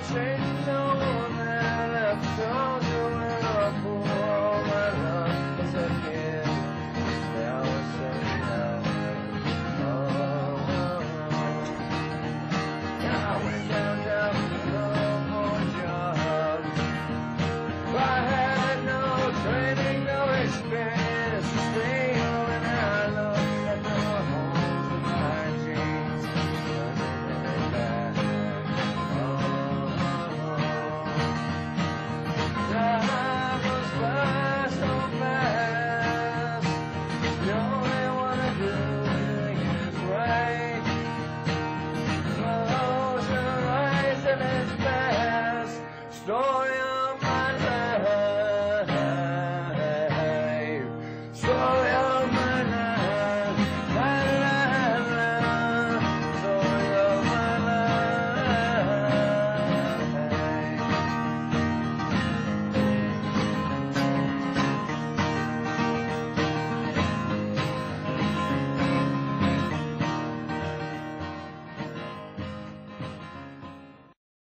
faces boy